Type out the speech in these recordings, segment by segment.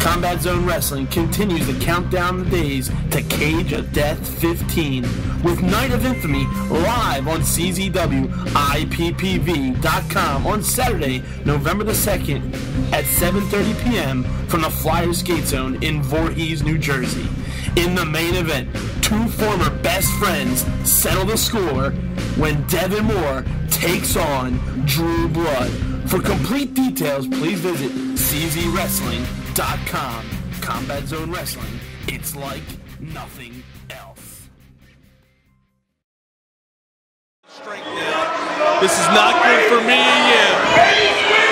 Combat Zone Wrestling continues to count down the days to Cage of Death 15 with Night of Infamy live on CZWIPPV.com on Saturday, November the 2nd at 7.30 p.m. from the Flyer Skate Zone in Voorhees, New Jersey. In the main event, two former best friends settle the score when Devon Moore takes on Drew Blood. For complete details, please visit czwrestling.com. Combat Zone Wrestling. It's like nothing else. This is not good for me and you.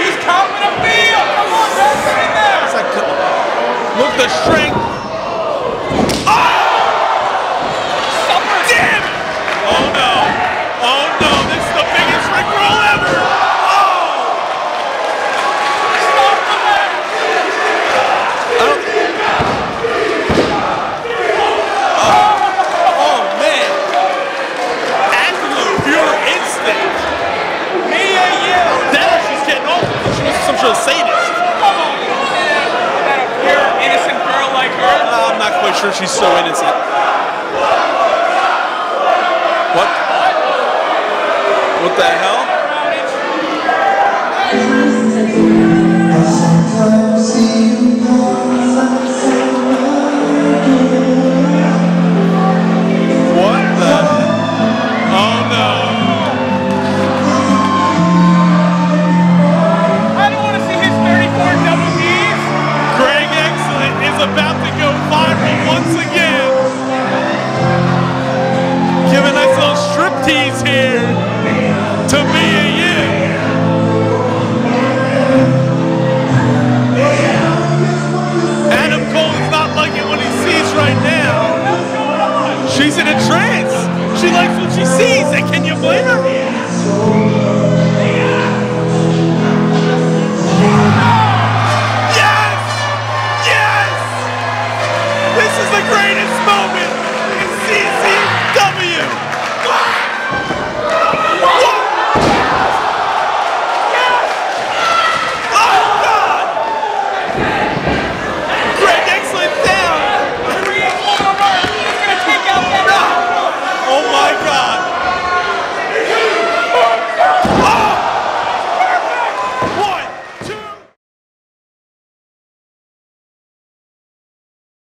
He's counting a field. Come on, man. Get in there. Look the strength. Of sadist. Pure, innocent girl like her. I'm not quite sure she's so innocent. What? What the hell? In a trance. She likes what she sees, and can you blame her?